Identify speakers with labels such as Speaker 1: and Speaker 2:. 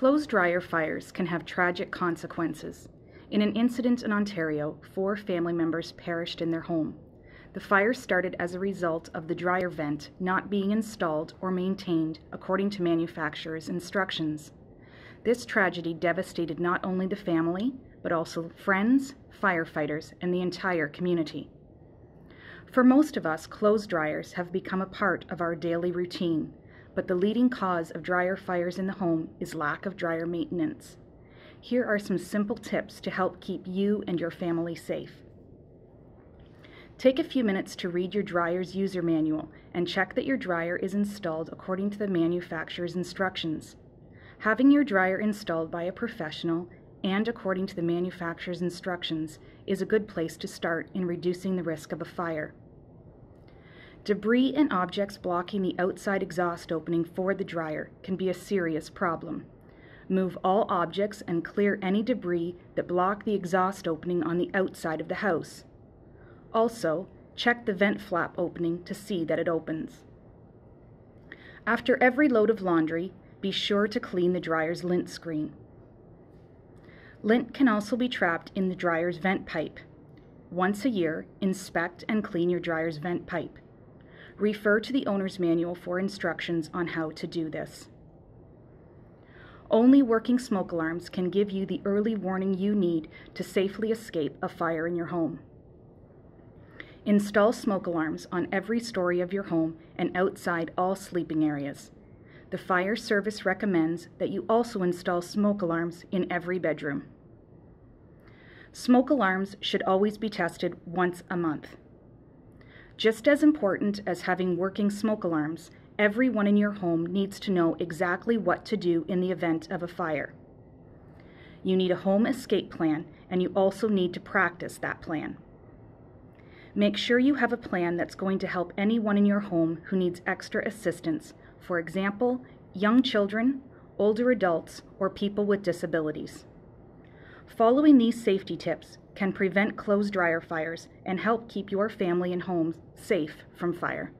Speaker 1: Clothes dryer fires can have tragic consequences. In an incident in Ontario, four family members perished in their home. The fire started as a result of the dryer vent not being installed or maintained according to manufacturer's instructions. This tragedy devastated not only the family, but also friends, firefighters, and the entire community. For most of us, clothes dryers have become a part of our daily routine, but the leading cause of dryer fires in the home is lack of dryer maintenance. Here are some simple tips to help keep you and your family safe. Take a few minutes to read your dryer's user manual and check that your dryer is installed according to the manufacturer's instructions. Having your dryer installed by a professional and according to the manufacturer's instructions is a good place to start in reducing the risk of a fire. Debris and objects blocking the outside exhaust opening for the dryer can be a serious problem. Move all objects and clear any debris that block the exhaust opening on the outside of the house. Also, check the vent flap opening to see that it opens. After every load of laundry, be sure to clean the dryer's lint screen. Lint can also be trapped in the dryer's vent pipe. Once a year, inspect and clean your dryer's vent pipe. Refer to the owner's manual for instructions on how to do this. Only working smoke alarms can give you the early warning you need to safely escape a fire in your home. Install smoke alarms on every story of your home and outside all sleeping areas. The fire service recommends that you also install smoke alarms in every bedroom. Smoke alarms should always be tested once a month. Just as important as having working smoke alarms, everyone in your home needs to know exactly what to do in the event of a fire. You need a home escape plan, and you also need to practice that plan. Make sure you have a plan that's going to help anyone in your home who needs extra assistance, for example, young children, older adults, or people with disabilities. Following these safety tips can prevent clothes dryer fires and help keep your family and homes safe from fire.